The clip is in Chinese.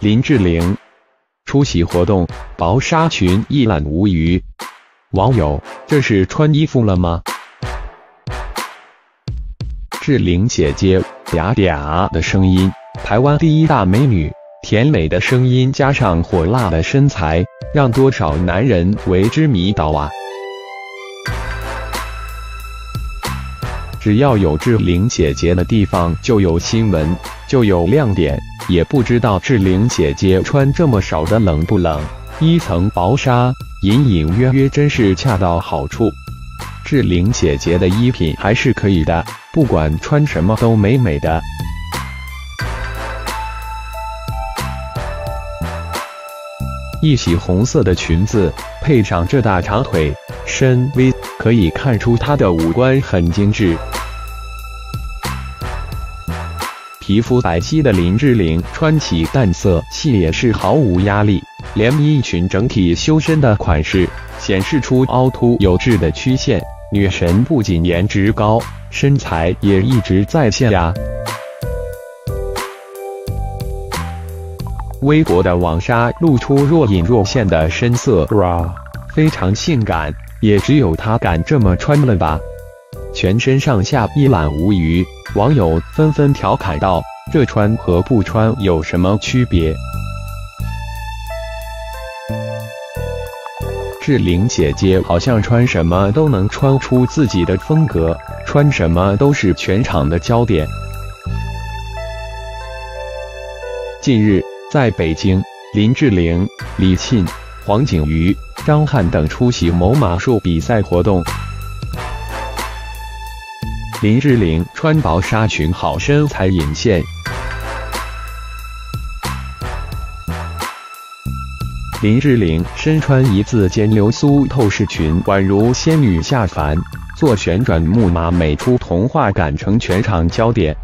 林志玲出席活动，薄纱裙一览无余。网友：这是穿衣服了吗？志玲姐姐嗲嗲的声音，台湾第一大美女，甜美的声音加上火辣的身材，让多少男人为之迷倒啊！只要有志玲姐姐的地方，就有新闻，就有亮点。也不知道志玲姐姐穿这么少的冷不冷？一层薄纱，隐隐约约，真是恰到好处。志玲姐姐的衣品还是可以的，不管穿什么都美美的。一袭红色的裙子，配上这大长腿，身 V，可以看出她的五官很精致。皮肤白皙的林志玲穿起淡色系也是毫无压力，连衣裙整体修身的款式显示出凹凸有致的曲线，女神不仅颜值高，身材也一直在线呀。微薄的网纱露出若隐若现的深色 bra，非常性感，也只有她敢这么穿了吧。全身上下一览无余，网友纷纷调侃道：“这穿和不穿有什么区别？”志玲姐姐好像穿什么都能穿出自己的风格，穿什么都是全场的焦点。近日，在北京，林志玲、李沁、黄景瑜、张翰等出席某马术比赛活动。林志玲穿薄纱裙，好身材引线。林志玲身穿一字肩流苏透视裙，宛如仙女下凡，做旋转木马，美出童话感，成全场焦点。